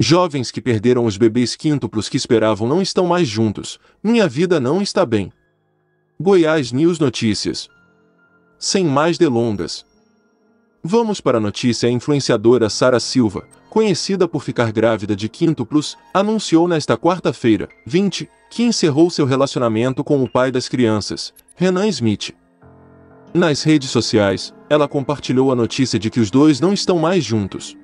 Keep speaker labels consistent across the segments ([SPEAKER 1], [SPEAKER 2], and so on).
[SPEAKER 1] Jovens que perderam os bebês quíntuplos que esperavam não estão mais juntos. Minha vida não está bem. Goiás News Notícias. Sem mais delongas. Vamos para a notícia. A influenciadora Sara Silva, conhecida por ficar grávida de quíntuplos, anunciou nesta quarta-feira, 20, que encerrou seu relacionamento com o pai das crianças, Renan Smith. Nas redes sociais, ela compartilhou a notícia de que os dois não estão mais juntos.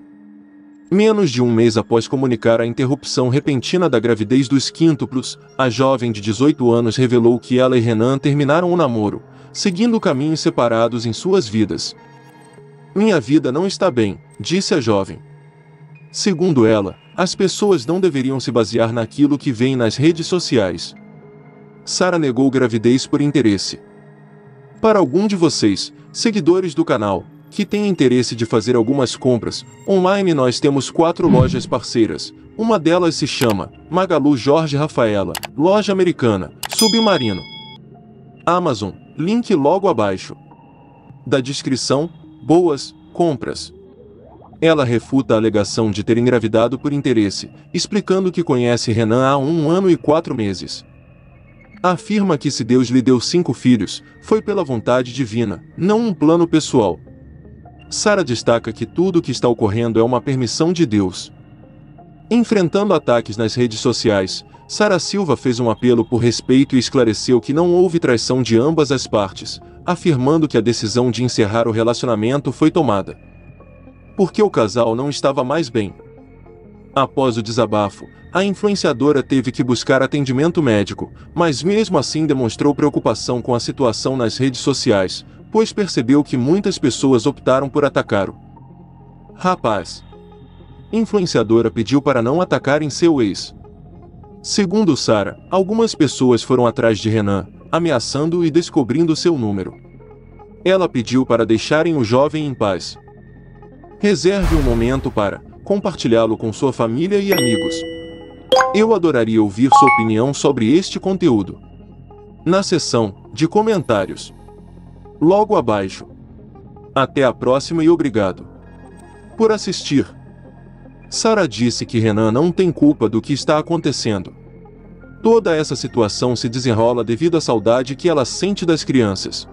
[SPEAKER 1] Menos de um mês após comunicar a interrupção repentina da gravidez dos quíntuplos, a jovem de 18 anos revelou que ela e Renan terminaram o namoro, seguindo caminhos separados em suas vidas. Minha vida não está bem, disse a jovem. Segundo ela, as pessoas não deveriam se basear naquilo que vem nas redes sociais. Sara negou gravidez por interesse. Para algum de vocês, seguidores do canal, que tem interesse de fazer algumas compras, online nós temos quatro lojas parceiras. Uma delas se chama Magalu Jorge Rafaela, loja americana, Submarino. Amazon, link logo abaixo. Da descrição, boas compras. Ela refuta a alegação de ter engravidado por interesse, explicando que conhece Renan há um ano e quatro meses. Afirma que se Deus lhe deu cinco filhos, foi pela vontade divina, não um plano pessoal. Sara destaca que tudo o que está ocorrendo é uma permissão de Deus. Enfrentando ataques nas redes sociais, Sara Silva fez um apelo por respeito e esclareceu que não houve traição de ambas as partes, afirmando que a decisão de encerrar o relacionamento foi tomada porque o casal não estava mais bem. Após o desabafo, a influenciadora teve que buscar atendimento médico, mas mesmo assim demonstrou preocupação com a situação nas redes sociais, pois percebeu que muitas pessoas optaram por atacar o rapaz. Influenciadora pediu para não atacarem seu ex. Segundo Sara, algumas pessoas foram atrás de Renan, ameaçando-o e descobrindo seu número. Ela pediu para deixarem o jovem em paz. Reserve um momento para compartilhá-lo com sua família e amigos. Eu adoraria ouvir sua opinião sobre este conteúdo. Na seção de comentários logo abaixo. Até a próxima e obrigado por assistir. Sara disse que Renan não tem culpa do que está acontecendo. Toda essa situação se desenrola devido à saudade que ela sente das crianças.